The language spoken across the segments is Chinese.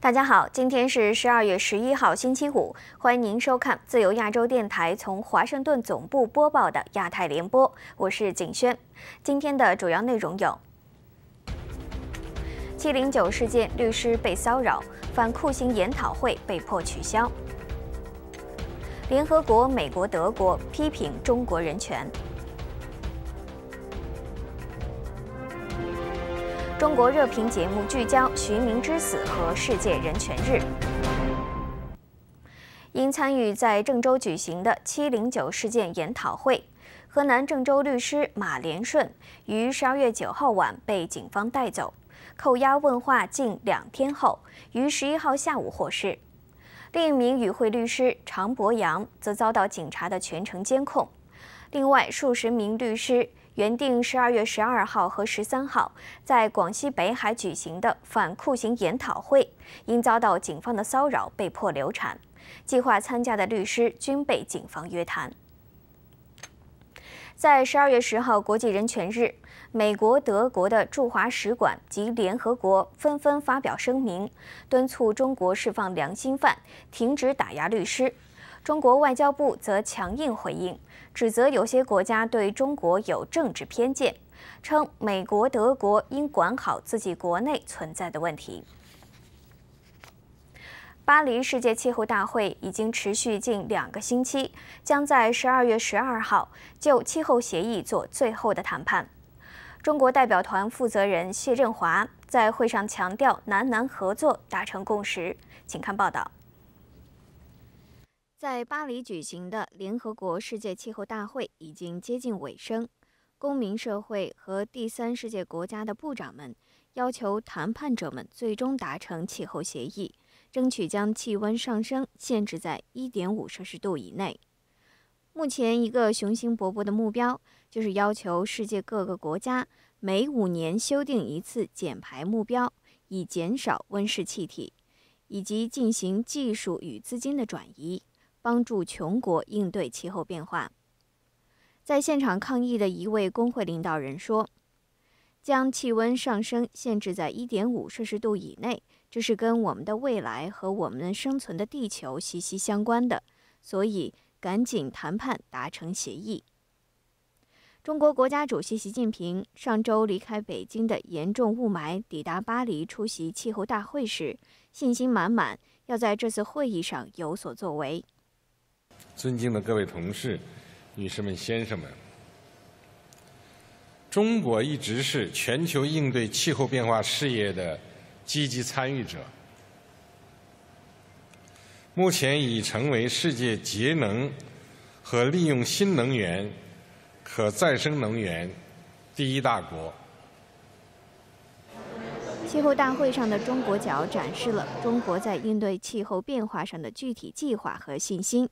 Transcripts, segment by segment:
大家好，今天是十二月十一号，星期五，欢迎您收看自由亚洲电台从华盛顿总部播报的亚太联播，我是景轩。今天的主要内容有：七零九事件律师被骚扰，反酷刑研讨会被迫取消；联合国、美国、德国批评中国人权。中国热评节目聚焦徐明之死和世界人权日。因参与在郑州举行的“七零九”事件研讨会，河南郑州律师马连顺于十二月九号晚被警方带走，扣押问话近两天后，于十一号下午获释。另一名与会律师常博阳则遭到警察的全程监控。另外，数十名律师。原定十二月十二号和十三号在广西北海举行的反酷刑研讨会，因遭到警方的骚扰被迫流产。计划参加的律师均被警方约谈。在十二月十号国际人权日，美国、德国的驻华使馆及联合国纷纷发表声明，敦促中国释放良心犯，停止打压律师。中国外交部则强硬回应。指责有些国家对中国有政治偏见，称美国、德国应管好自己国内存在的问题。巴黎世界气候大会已经持续近两个星期，将在十二月十二号就气候协议做最后的谈判。中国代表团负责人谢振华在会上强调，南南合作达成共识。请看报道。在巴黎举行的联合国世界气候大会已经接近尾声，公民社会和第三世界国家的部长们要求谈判者们最终达成气候协议，争取将气温上升限制在1.5摄氏度以内。目前，一个雄心勃勃的目标就是要求世界各个国家每五年修订一次减排目标，以减少温室气体，以及进行技术与资金的转移。帮助穷国应对气候变化。在现场抗议的一位工会领导人说：“将气温上升限制在1.5摄氏度以内，这是跟我们的未来和我们生存的地球息息相关的，所以赶紧谈判达成协议。”中国国家主席习近平上周离开北京的严重雾霾，抵达巴黎出席气候大会时，信心满满，要在这次会议上有所作为。尊敬的各位同事、女士们、先生们，中国一直是全球应对气候变化事业的积极参与者，目前已成为世界节能和利用新能源、可再生能源第一大国。气候大会上的中国角展示了中国在应对气候变化上的具体计划和信心。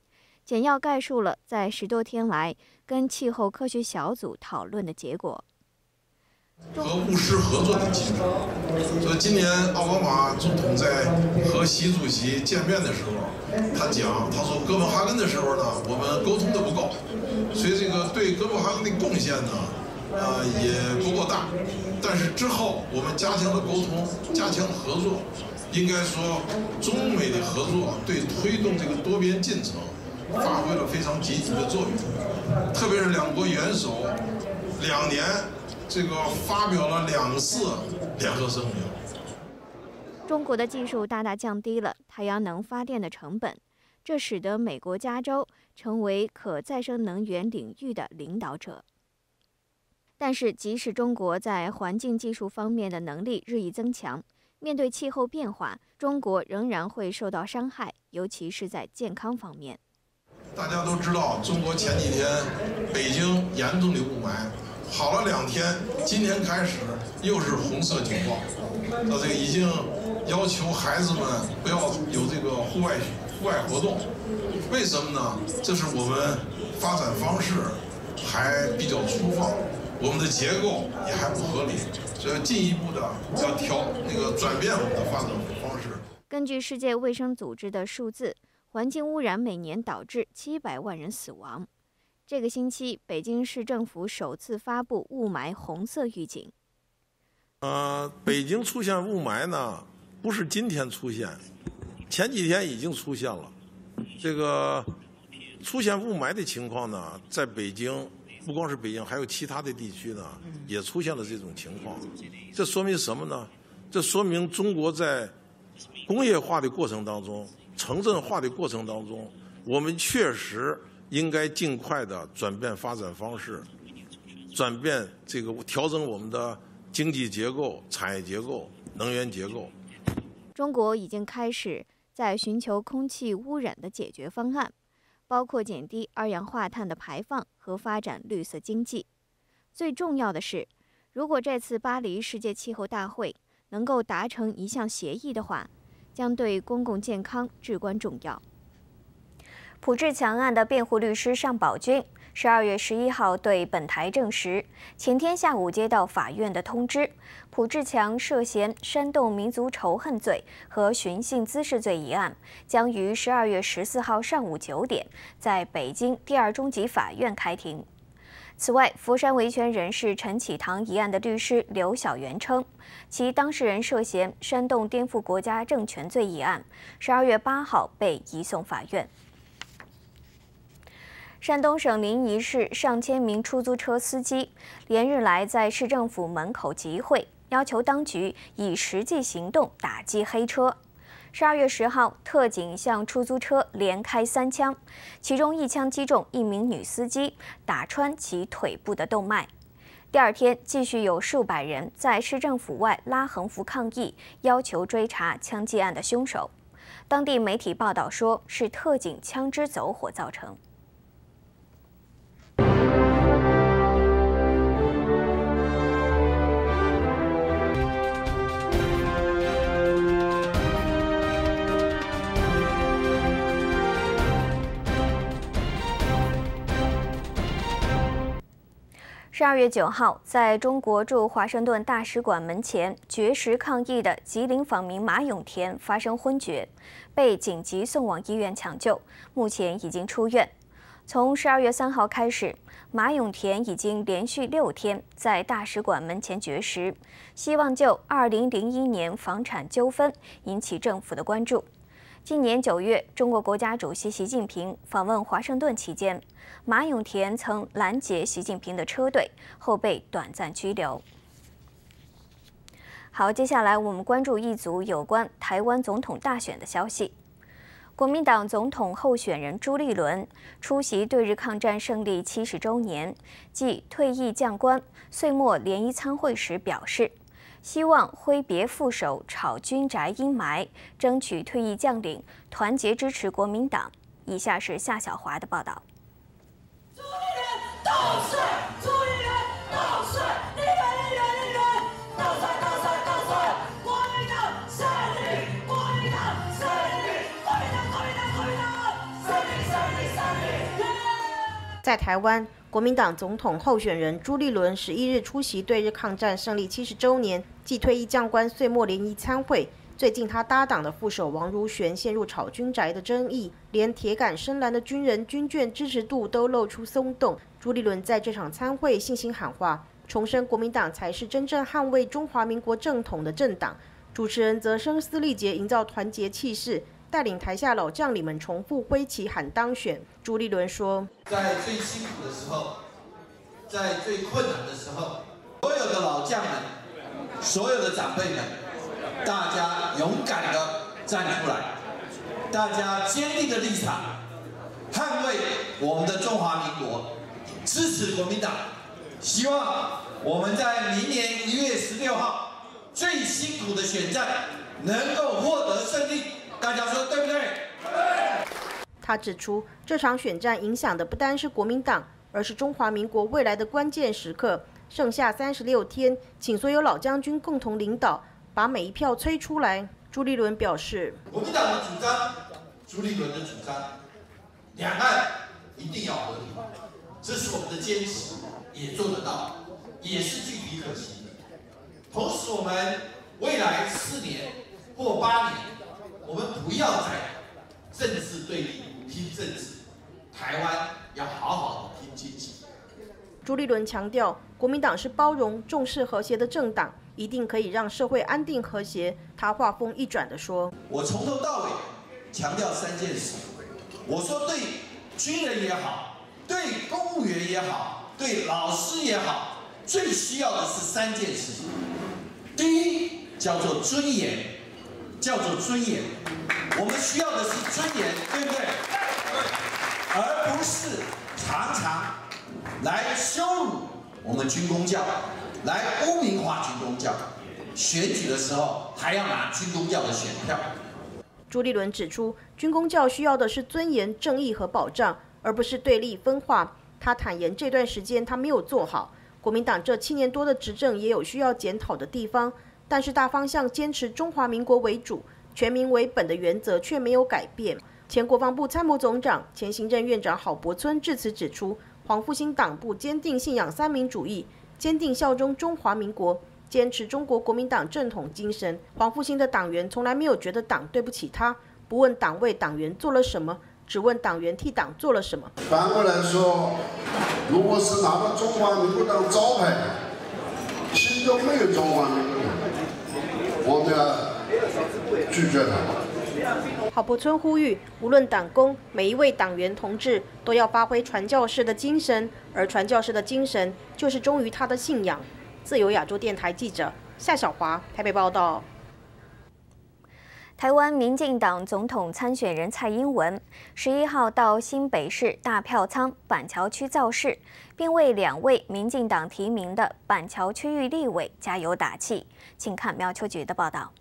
简要概述了在十多天来跟气候科学小组讨论的结果。和务实合作的进程。所以今年奥巴马总统在和习主席见面的时候，他讲，他说哥本哈根的时候呢，我们沟通的不够，所以这个对哥本哈根的贡献呢，呃也不够大。但是之后我们加强了沟通，加强了合作，应该说中美的合作对推动这个多边进程。发挥了非常积极的作用，特别是两国元首两年这个发表了两次联合声明。中国的技术大大降低了太阳能发电的成本，这使得美国加州成为可再生能源领域的领导者。但是，即使中国在环境技术方面的能力日益增强，面对气候变化，中国仍然会受到伤害，尤其是在健康方面。大家都知道，中国前几天北京严重的雾霾，好了两天，今天开始又是红色警报。那这个已经要求孩子们不要有这个户外户外活动。为什么呢？这是我们发展方式还比较粗放，我们的结构也还不合理，所以进一步的要调那个转变我们的发展方式。根据世界卫生组织的数字。环境污染每年导致七百万人死亡。这个星期，北京市政府首次发布雾霾红色预警。呃，北京出现雾霾呢，不是今天出现，前几天已经出现了。这个出现雾霾的情况呢，在北京不光是北京，还有其他的地区呢，也出现了这种情况。这说明什么呢？这说明中国在工业化的过程当中、城镇化的过程当中，我们确实应该尽快的转变发展方式，转变这个调整我们的经济结构、产业结构、能源结构。中国已经开始在寻求空气污染的解决方案，包括减低二氧化碳的排放和发展绿色经济。最重要的是，如果这次巴黎世界气候大会能够达成一项协议的话，将对公共健康至关重要。朴志强案的辩护律师尚宝军。十二月十一号，对本台证实，前天下午接到法院的通知，朴志强涉嫌煽动民族仇恨罪和寻衅滋事罪一案，将于十二月十四号上午九点在北京第二中级法院开庭。此外，佛山维权人士陈启堂一案的律师刘晓元称，其当事人涉嫌煽动颠覆国家政权罪一案，十二月八号被移送法院。山东省临沂市上千名出租车司机连日来在市政府门口集会，要求当局以实际行动打击黑车。十二月十号，特警向出租车连开三枪，其中一枪击中一名女司机，打穿其腿部的动脉。第二天，继续有数百人在市政府外拉横幅抗议，要求追查枪击案的凶手。当地媒体报道说，是特警枪支走火造成。十二月九号，在中国驻华盛顿大使馆门前绝食抗议的吉林访民马永田发生昏厥，被紧急送往医院抢救，目前已经出院。从十二月三号开始，马永田已经连续六天在大使馆门前绝食，希望就二零零一年房产纠纷引起政府的关注。今年九月，中国国家主席习近平访问华盛顿期间，马永田曾拦截习近平的车队，后被短暂拘留。好，接下来我们关注一组有关台湾总统大选的消息。国民党总统候选人朱立伦出席对日抗战胜利七十周年暨退役将官岁末联谊参会时表示。希望挥别副手炒军宅阴霾，争取退役将领团结支持国民党。以下是夏小华的报道。朱立人到帅！朱立人到帅！在台湾。国民党总统候选人朱立伦十一日出席对日抗战胜利七十周年暨退役将官岁末联谊参会。最近他搭档的副手王如玄陷入炒军宅的争议，连铁杆深蓝的军人军眷支持度都露出松动。朱立伦在这场参会信心喊话，重申国民党才是真正捍卫中华民国正统的政党。主持人则声嘶力竭营造团结气势。带领台下老将领们重复挥旗喊当选。朱立伦说：“在最辛苦的时候，在最困难的时候，所有的老将们，所有的长辈们，大家勇敢的站出来，大家坚定的立场，捍卫我们的中华民国，支持国民党。希望我们在明年一月十六号最辛苦的选战能够获得胜利。”大家说对不对？他指出，这场选战影响的不单是国民党，而是中华民国未来的关键时刻。剩下三十六天，请所有老将军共同领导，把每一票催出来。朱立伦表示，国民党的主张，朱立伦的主张，两岸一定要和平，这是我们的坚持，也做得到，也是具体可行。同时，我们未来四年或八年。我们不要再政治对立拼政治，台湾要好好的拼经济。朱立伦强调，国民党是包容、重视和谐的政党，一定可以让社会安定和谐。他话锋一转的说：“我从头到尾强调三件事，我说对军人也好，对公务员也好，对老师也好，最需要的是三件事情。第一叫做尊严，叫做尊严，我们需要的是尊严，对不对？而不是常常来羞辱我们军工教，来污名化军工教。”选举的时候还要拿军工教的选票。朱立伦指出，军工教需要的是尊严、正义和保障，而不是对立分化。他坦言，这段时间他没有做好。国民党这七年多的执政也有需要检讨的地方，但是大方向坚持中华民国为主、全民为本的原则却没有改变。前国防部参谋总长、前行政院长郝柏村致辞指出，黄复兴党部坚定信仰三民主义，坚定效忠中华民国。坚持中国国民党正统精神，黄复兴的党员从来没有觉得党对不起他，不问党为党员做了什么，只问党员替党做了什么。反过来说，如果是拿着中华民国当招牌，心中没有中华民国，我们要拒绝他。郝柏村呼吁，无论党工，每一位党员同志都要发挥传教士的精神，而传教士的精神就是忠于他的信仰。自由亚洲电台记者夏小华台北报道：台湾民进党总统参选人蔡英文十一号到新北市大票仓板桥区造势，并为两位民进党提名的板桥区域立委加油打气。请看苗秋菊的报道。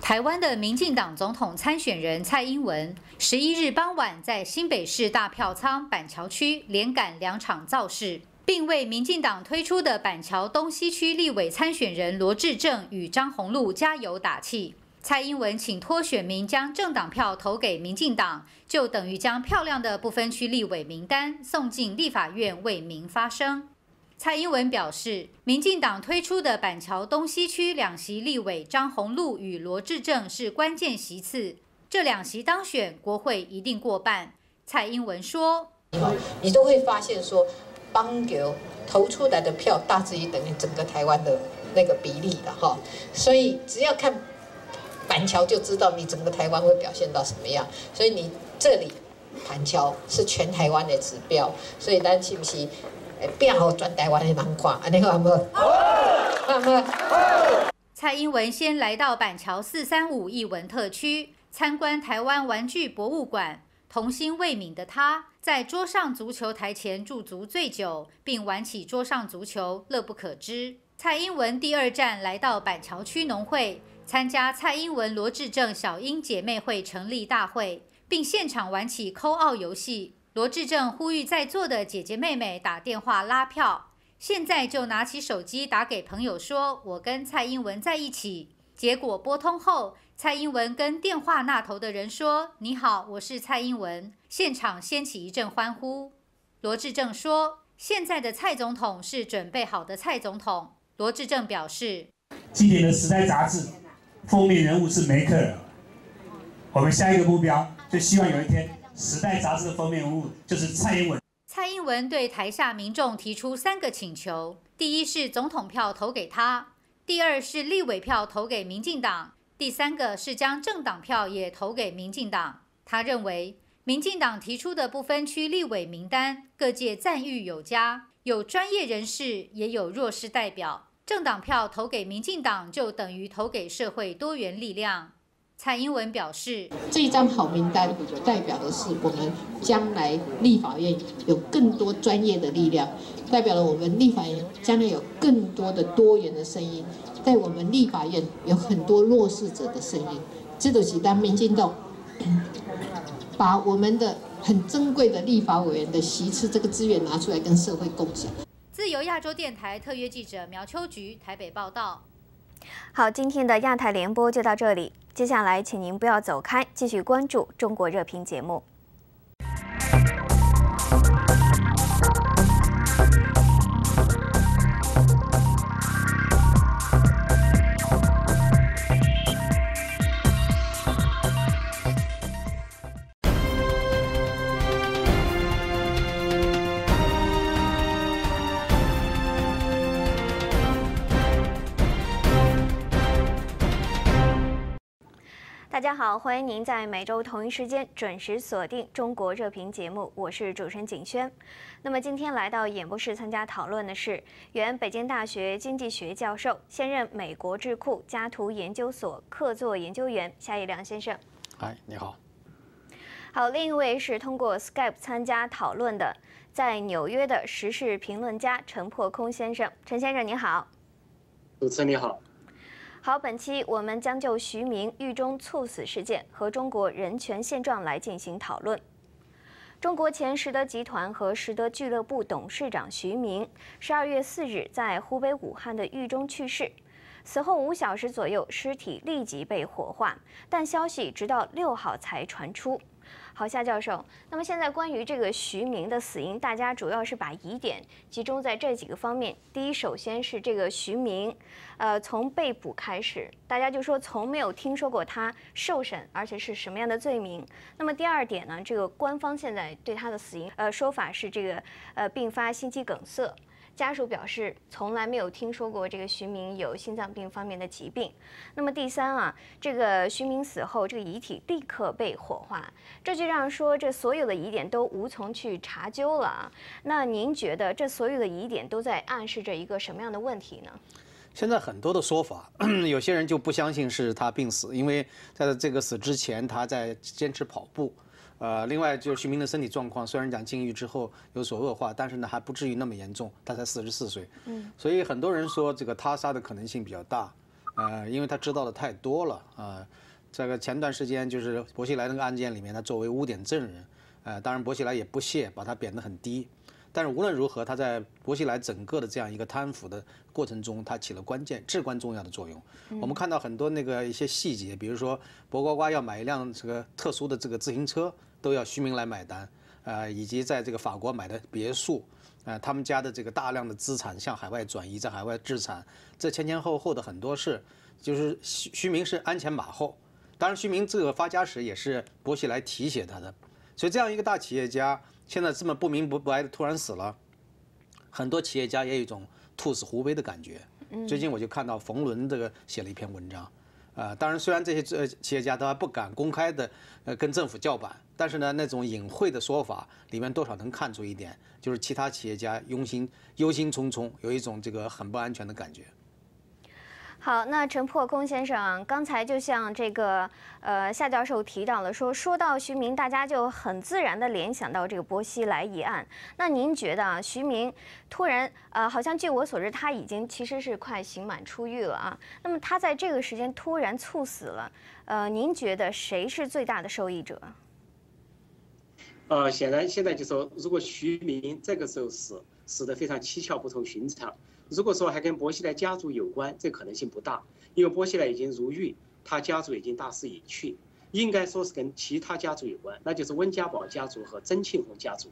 台湾的民进党总统参选人蔡英文十一日傍晚在新北市大票仓板桥区连赶两场造势。并为民进党推出的板桥东西区立委参选人罗志正与张宏禄加油打气。蔡英文请托选民将政党票投给民进党，就等于将漂亮的不分区立委名单送进立法院为民发声。蔡英文表示，民进党推出的板桥东西区两席立委张宏禄与罗志正是关键席次，这两席当选，国会一定过半。蔡英文说：“你都会发现说。”帮球投出来的票大致于等于整个台湾的那个比例了哈，所以只要看板桥就知道你整个台湾会表现到什么样。所以你这里板桥是全台湾的指标，所以大家信不信变好转台湾的难看？安尼好不？好不？蔡英文先来到板桥四三五艺文特区参观台湾玩具博物馆。童心未泯的他，在桌上足球台前驻足最久，并玩起桌上足球，乐不可支。蔡英文第二站来到板桥区农会，参加蔡英文罗志正小英姐妹会成立大会，并现场玩起扣奥游戏。罗志正呼吁在座的姐姐妹妹打电话拉票，现在就拿起手机打给朋友说：“我跟蔡英文在一起。”结果拨通后。蔡英文跟电话那头的人说：“你好，我是蔡英文。”现场掀起一阵欢呼。罗志正说：“现在的蔡总统是准备好的蔡总统。”罗志正表示：“今年的《时代》杂志封面人物是梅克，我们下一个目标就希望有一天，《时代》杂志封面人物就是蔡英文。”蔡英文对台下民众提出三个请求：第一是总统票投给他；第二是立委票投给民进党。第三个是将政党票也投给民进党。他认为，民进党提出的不分区立委名单，各界赞誉有加，有专业人士，也有弱势代表。政党票投给民进党，就等于投给社会多元力量。蔡英文表示，这一张好名单代表的是我们将来立法院有更多专业的力量，代表了我们立法院将来有更多的多元的声音。在我们立法院有很多弱势者的声音，这都是当民进党把我们的很珍贵的立法委员的席次这个资源拿出来跟社会共享。自由亚洲电台特约记者苗秋菊台北报道。好，今天的亚太联播就到这里，接下来请您不要走开，继续关注中国热评节目。大家好，欢迎您在每周同一时间准时锁定《中国热评》节目，我是主持人景轩。那么今天来到演播室参加讨论的是原北京大学经济学教授、现任美国智库加图研究所客座研究员夏一良先生。嗨，你好。好，另一位是通过 Skype 参加讨论的，在纽约的时事评论家陈破空先生。陈先生，你好。主持人你好。好，本期我们将就徐明狱中猝死事件和中国人权现状来进行讨论。中国前实德集团和实德俱乐部董事长徐明，十二月四日在湖北武汉的狱中去世。死后五小时左右，尸体立即被火化，但消息直到六号才传出。好，夏教授。那么现在关于这个徐明的死因，大家主要是把疑点集中在这几个方面。第一，首先是这个徐明，呃，从被捕开始，大家就说从没有听说过他受审，而且是什么样的罪名。那么第二点呢，这个官方现在对他的死因，呃，说法是这个，呃，并发心肌梗塞。家属表示，从来没有听说过这个徐明有心脏病方面的疾病。那么第三啊，这个徐明死后，这个遗体立刻被火化，这就让说这所有的疑点都无从去查究了啊。那您觉得这所有的疑点都在暗示着一个什么样的问题呢？现在很多的说法，有些人就不相信是他病死，因为在这个死之前他在坚持跑步。呃，另外就是徐明的身体状况，虽然讲禁欲之后有所恶化，但是呢还不至于那么严重，他才四十四岁，嗯，所以很多人说这个他杀的可能性比较大，呃，因为他知道的太多了啊。这个前段时间就是薄熙来那个案件里面，他作为污点证人，呃，当然薄熙来也不屑把他贬得很低，但是无论如何，他在薄熙来整个的这样一个贪腐的过程中，他起了关键、至关重要的作用。我们看到很多那个一些细节，比如说薄瓜瓜要买一辆这个特殊的这个自行车。都要徐明来买单，呃，以及在这个法国买的别墅，呃，他们家的这个大量的资产向海外转移，在海外置产，这前前后后的很多事，就是徐徐明是鞍前马后。当然，徐明这个发家史也是薄熙来提携他的，所以这样一个大企业家，现在这么不明不白的突然死了，很多企业家也有一种兔死狐悲的感觉。最近我就看到冯仑这个写了一篇文章。啊，当然，虽然这些呃企业家都还不敢公开的呃跟政府叫板，但是呢，那种隐晦的说法里面多少能看出一点，就是其他企业家忧心忧心忡忡，有一种这个很不安全的感觉。好，那陈破空先生刚才就像这个呃夏教授提到了，说说到徐明，大家就很自然的联想到这个薄熙来一案。那您觉得啊，徐明突然呃，好像据我所知，他已经其实是快刑满出狱了啊。那么他在这个时间突然猝死了，呃，您觉得谁是最大的受益者？呃，显然现在就说，如果徐明这个时候死，死的非常蹊跷，不同寻常。如果说还跟薄熙来家族有关，这可能性不大，因为薄熙来已经入狱，他家族已经大势已去，应该说是跟其他家族有关，那就是温家宝家族和曾庆红家族。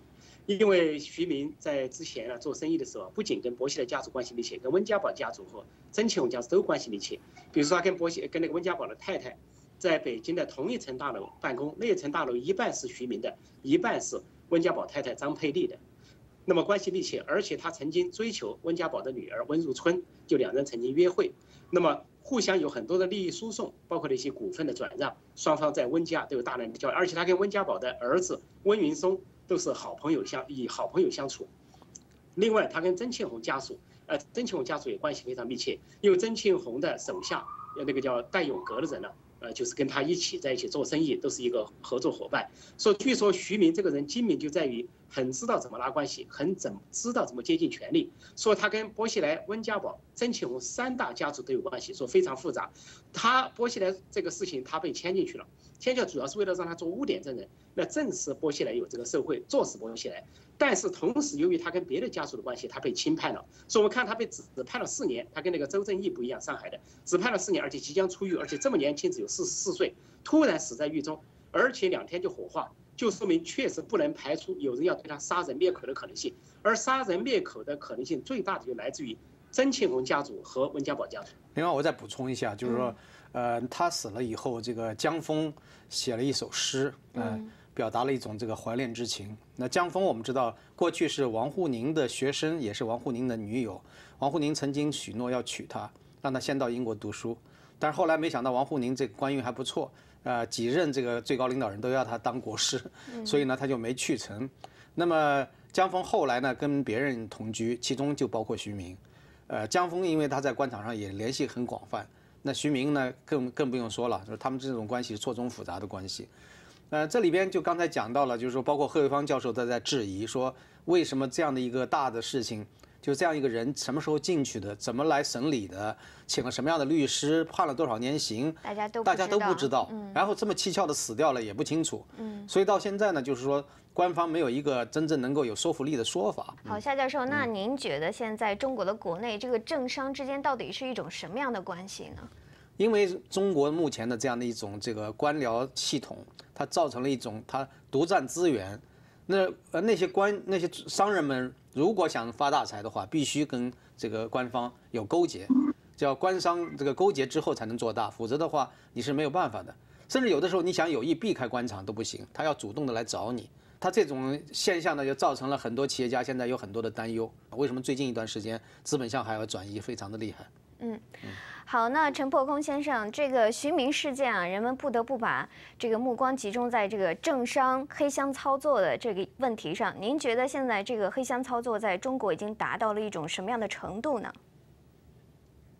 因为徐明在之前啊做生意的时候，不仅跟薄熙来家族关系密切，跟温家宝家族和曾庆红家族都关系密切。比如说他跟薄熙跟那个温家宝的太太，在北京的同一层大楼办公，那一层大楼一半是徐明的，一半是温家宝太太张佩丽的。那么关系密切，而且他曾经追求温家宝的女儿温如春，就两人曾经约会，那么互相有很多的利益输送，包括那些股份的转让，双方在温家都有大量的交易，而且他跟温家宝的儿子温云松都是好朋友相以好朋友相处。另外，他跟曾庆红家属，呃，曾庆红家属也关系非常密切，因为曾庆红的手下，呃，那个叫戴永革的人呢。呃，就是跟他一起在一起做生意，都是一个合作伙伴。说，据说徐明这个人精明就在于很知道怎么拉关系，很怎知道怎么接近权力。说他跟薄熙来、温家宝、曾庆红三大家族都有关系，说非常复杂。他薄熙来这个事情他被牵进去了，牵进去主要是为了让他做污点证人，那证实薄熙来有这个受贿，坐实薄熙来。但是同时，由于他跟别的家属的关系，他被轻判了。所以我们看他被只判了四年，他跟那个周正义不一样，上海的只判了四年，而且即将出狱，而且这么年轻，只有四十四岁，突然死在狱中，而且两天就火化，就说明确实不能排除有人要对他杀人灭口的可能性。而杀人灭口的可能性最大的就来自于曾庆红家族和温家宝家族。另外，我再补充一下，就是说，呃，他死了以后，这个江峰写了一首诗，嗯。表达了一种这个怀恋之情。那江峰，我们知道过去是王沪宁的学生，也是王沪宁的女友。王沪宁曾经许诺要娶她，让她先到英国读书。但是后来没想到王沪宁这个官运还不错，呃，几任这个最高领导人都要他当国师，所以呢，他就没去成。那么江峰后来呢，跟别人同居，其中就包括徐明。呃，江峰因为他在官场上也联系很广泛，那徐明呢，更更不用说了，就是他们这种关系错综复杂的关系。呃，这里边就刚才讲到了，就是说，包括贺卫方教授都在质疑说，为什么这样的一个大的事情。就这样一个人什么时候进去的，怎么来审理的，请了什么样的律师，判了多少年刑，大家都大家都不知道。然后这么蹊跷的死掉了也不清楚。嗯，所以到现在呢，就是说官方没有一个真正能够有说服力的说法。好，夏教授，那您觉得现在中国的国内这个政商之间到底是一种什么样的关系呢？因为中国目前的这样的一种这个官僚系统，它造成了一种它独占资源。那呃那些官那些商人们如果想发大财的话，必须跟这个官方有勾结，叫官商这个勾结之后才能做大，否则的话你是没有办法的。甚至有的时候你想有意避开官场都不行，他要主动的来找你。他这种现象呢，就造成了很多企业家现在有很多的担忧。为什么最近一段时间资本向海外转移非常的厉害？嗯。好，那陈破空先生，这个徐明事件啊，人们不得不把这个目光集中在这个政商黑箱操作的这个问题上。您觉得现在这个黑箱操作在中国已经达到了一种什么样的程度呢？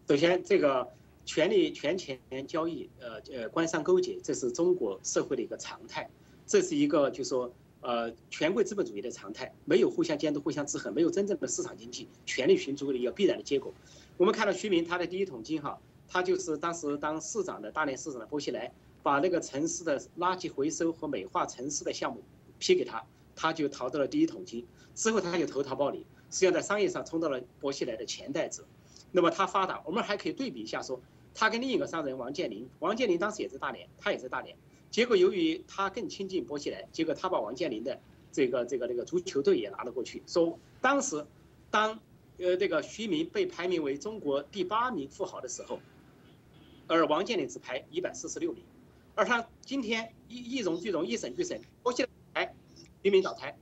首先，这个权力权钱交易，呃呃，官商勾结，这是中国社会的一个常态。这是一个就说呃权贵资本主义的常态，没有互相监督、互相制衡，没有真正的市场经济，权力寻租的一个必然的结果。我们看到徐明他的第一桶金哈，他就是当时当市长的大连市长的薄熙来，把那个城市的垃圾回收和美化城市的项目批给他，他就淘到了第一桶金。之后他就投桃报李，实际上在商业上充到了薄熙来的钱袋子。那么他发达，我们还可以对比一下说，他跟另一个商人王健林，王健林当时也在大连，他也在大连，结果由于他更亲近薄熙来，结果他把王健林的这个这个这个足球队也拿了过去，说当时当。呃，这个徐明被排名为中国第八名富豪的时候，而王健林只排一百四十六名，而他今天一一荣俱荣，一审俱审，波西来徐明倒台，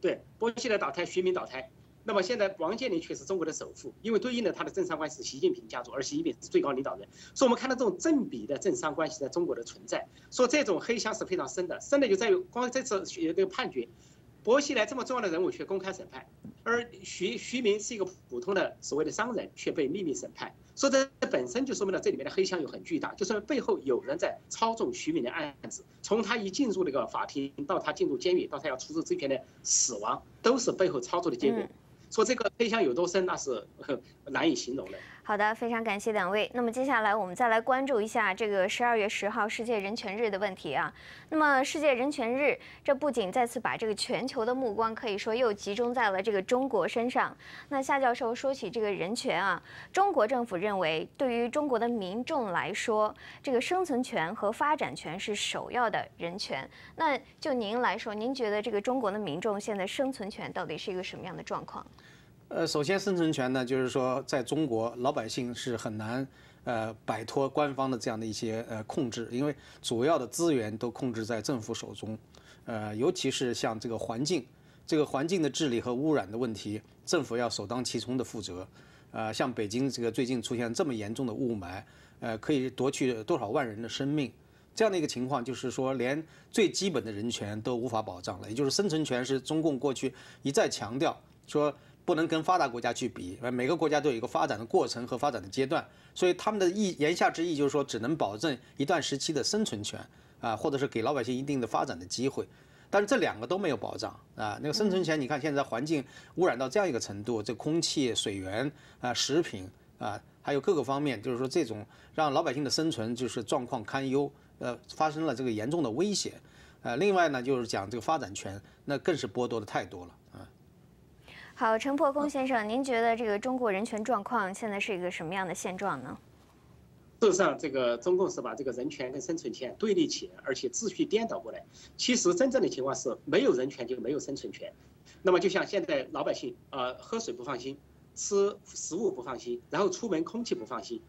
对，波西来倒台，徐明倒台，那么现在王健林却是中国的首富，因为对应的他的政商关系是习近平家族，而习近平是最高领导人，所以我们看到这种正比的政商关系在中国的存在，说这种黑箱是非常深的，深的就在于光这次这个判决。薄熙来这么重要的人物却公开审判，而徐徐明是一个普通的所谓的商人却被秘密审判，说这本身就说明了这里面的黑箱有很巨大，就说明背后有人在操纵徐明的案子。从他一进入那个法庭，到他进入监狱，到他要出示这篇的死亡，都是背后操作的结果。说这个黑箱有多深，那是 难以形容的。好的，非常感谢两位。那么接下来我们再来关注一下这个十二月十号世界人权日的问题啊。那么世界人权日，这不仅再次把这个全球的目光可以说又集中在了这个中国身上。那夏教授说起这个人权啊，中国政府认为，对于中国的民众来说，这个生存权和发展权是首要的人权。那就您来说，您觉得这个中国的民众现在生存权到底是一个什么样的状况？呃，首先生存权呢，就是说，在中国老百姓是很难呃摆脱官方的这样的一些呃控制，因为主要的资源都控制在政府手中，呃，尤其是像这个环境，这个环境的治理和污染的问题，政府要首当其冲的负责。呃，像北京这个最近出现这么严重的雾霾，呃，可以夺去多少万人的生命，这样的一个情况，就是说连最基本的人权都无法保障了。也就是生存权是中共过去一再强调说。不能跟发达国家去比，每个国家都有一个发展的过程和发展的阶段，所以他们的意言下之意就是说，只能保证一段时期的生存权啊，或者是给老百姓一定的发展的机会，但是这两个都没有保障啊。那个生存权，你看现在环境污染到这样一个程度，这空气、水源啊、食品啊，还有各个方面，就是说这种让老百姓的生存就是状况堪忧，呃，发生了这个严重的威胁。呃，另外呢，就是讲这个发展权，那更是剥夺的太多了。好，陈破空先生，您觉得这个中国人权状况现在是一个什么样的现状呢？事实上，这个中共是把这个人权跟生存权对立起来，而且秩序颠倒过来。其实真正的情况是，没有人权就没有生存权。那么，就像现在老百姓啊，喝水不放心，吃食物不放心，然后出门空气不放心，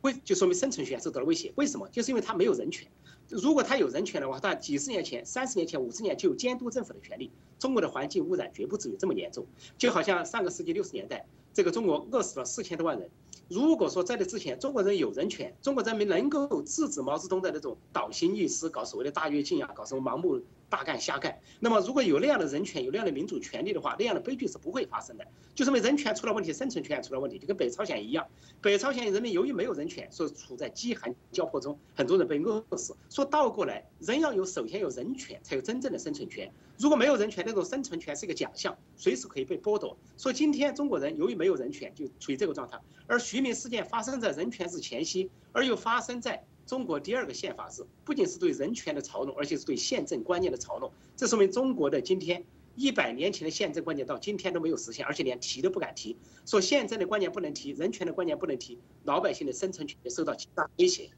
为就说明生存权受到了威胁。为什么？就是因为他没有人权。如果他有人权的话，他几十年前、三十年前、五十年就有监督政府的权利。中国的环境污染绝不至于这么严重。就好像上个世纪六十年代，这个中国饿死了四千多万人。如果说在这之前中国人有人权，中国人民能够制止毛泽东的那种倒行逆施，搞所谓的大跃进啊，搞什么盲目大干瞎干，那么如果有那样的人权，有那样的民主权利的话，那样的悲剧是不会发生的。就是因为人权出了问题，生存权也出了问题，就跟北朝鲜一样，北朝鲜人民由于没有人权，所以处在饥寒交迫中，很多人被饿死。说倒过来，人要有首先有人权，才有真正的生存权。如果没有人权，那种生存权是一个假象，随时可以被剥夺。所以今天中国人由于没没有人权，就处于这个状态。而徐明事件发生在人权日前夕，而又发生在中国第二个宪法日，不仅是对人权的嘲弄，而且是对宪政观念的嘲弄。这说明中国的今天一百年前的宪政观念到今天都没有实现，而且连提都不敢提。说宪政的观念不能提，人权的观念不能提，老百姓的生存权受到极大威胁。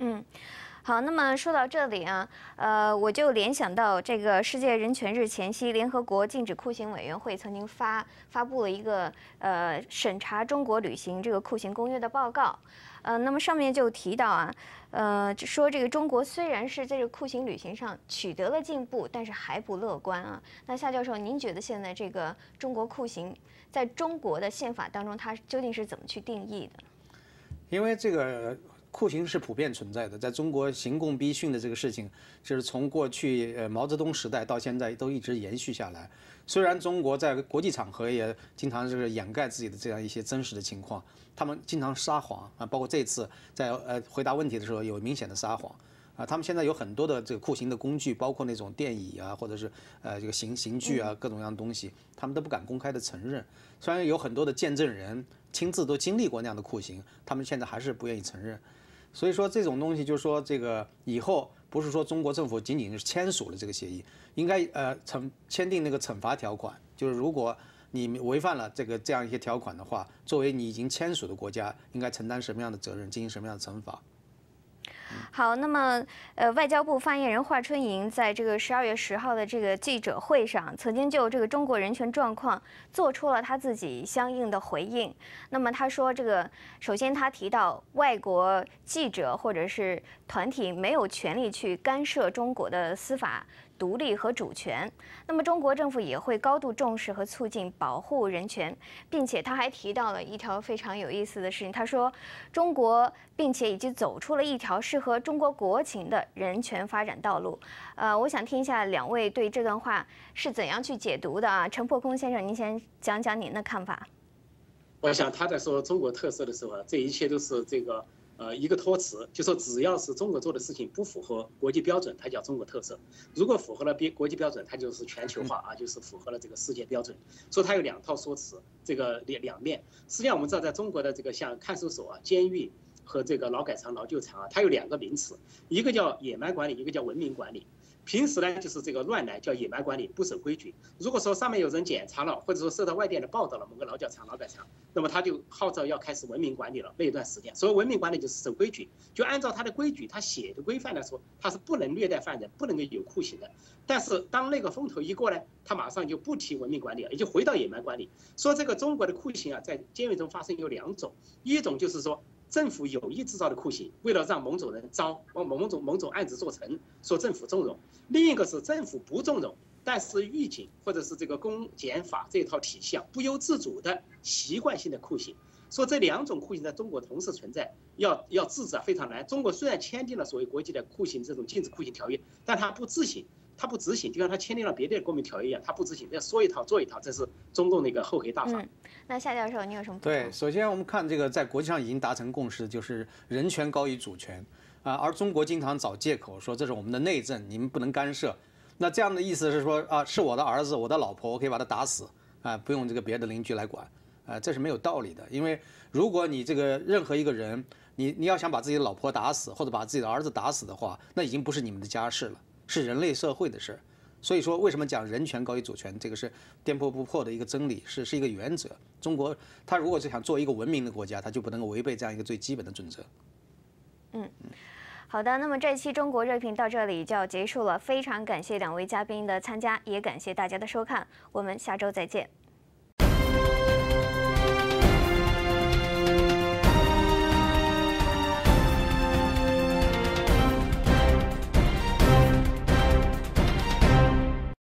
嗯。好，那么说到这里啊，呃，我就联想到这个世界人权日前夕，联合国禁止酷刑委员会曾经发发布了一个呃审查中国履行这个酷刑公约的报告，呃，那么上面就提到啊，呃，说这个中国虽然是在这个酷刑履行上取得了进步，但是还不乐观啊。那夏教授，您觉得现在这个中国酷刑在中国的宪法当中，它究竟是怎么去定义的？因为这个。酷刑是普遍存在的，在中国刑供逼讯的这个事情，就是从过去呃毛泽东时代到现在都一直延续下来。虽然中国在国际场合也经常就是掩盖自己的这样一些真实的情况，他们经常撒谎啊，包括这次在呃回答问题的时候有明显的撒谎啊。他们现在有很多的这个酷刑的工具，包括那种电椅啊，或者是呃这个刑刑具啊，各种各样的东西，他们都不敢公开的承认。虽然有很多的见证人亲自都经历过那样的酷刑，他们现在还是不愿意承认。所以说这种东西，就是说这个以后不是说中国政府仅仅是签署了这个协议，应该呃惩签订那个惩罚条款，就是如果你违反了这个这样一些条款的话，作为你已经签署的国家，应该承担什么样的责任，进行什么样的惩罚。好，那么呃，外交部发言人华春莹在这个十二月十号的这个记者会上，曾经就这个中国人权状况做出了他自己相应的回应。那么他说，这个首先他提到，外国记者或者是团体没有权利去干涉中国的司法。独立和主权，那么中国政府也会高度重视和促进保护人权，并且他还提到了一条非常有意思的事情。他说，中国并且已经走出了一条适合中国国情的人权发展道路。呃，我想听一下两位对这段话是怎样去解读的啊？陈破空先生，您先讲讲您的看法。我想他在说中国特色的时候啊，这一切都是这个。呃，一个托词，就说只要是中国做的事情不符合国际标准，它叫中国特色；如果符合了标国际标准，它就是全球化啊，就是符合了这个世界标准。所以它有两套说辞，这个两两面。实际上我们知道，在中国的这个像看守所啊、监狱和这个劳改场、劳救场啊，它有两个名词，一个叫野蛮管理，一个叫文明管理。平时呢，就是这个乱来叫野蛮管理，不守规矩。如果说上面有人检查了，或者说受到外电的报道了某个劳教场、劳改场，那么他就号召要开始文明管理了。那一段时间，所谓文明管理就是守规矩，就按照他的规矩，他写的规范来说，他是不能虐待犯人，不能够有酷刑的。但是当那个风头一过呢，他马上就不提文明管理了，也就回到野蛮管理。说这个中国的酷刑啊，在监狱中发生有两种，一种就是说。政府有意制造的酷刑，为了让某种人招某某种某种案子做成，说政府纵容；另一个是政府不纵容，但是狱警或者是这个公检法这套体系啊，不由自主的习惯性的酷刑。说这两种酷刑在中国同时存在，要要制止啊非常难。中国虽然签订了所谓国际的酷刑这种禁止酷刑条约，但它不执行。他不执行，就像他签订了别的公民条约一样，他不执行，要说一套做一套，这是中共的一个厚黑大法。那夏教授，你有什么？对，首先我们看这个，在国际上已经达成共识，就是人权高于主权啊。而中国经常找借口说这是我们的内政，你们不能干涉。那这样的意思是说啊，是我的儿子，我的老婆，我可以把他打死啊，不用这个别的邻居来管啊，这是没有道理的。因为如果你这个任何一个人，你你要想把自己的老婆打死，或者把自己的儿子打死的话，那已经不是你们的家事了。是人类社会的事，所以说为什么讲人权高于主权，这个是颠簸不破的一个真理，是是一个原则。中国他如果是想做一个文明的国家，他就不能够违背这样一个最基本的准则。嗯，好的，那么这期中国热评到这里就要结束了，非常感谢两位嘉宾的参加，也感谢大家的收看，我们下周再见。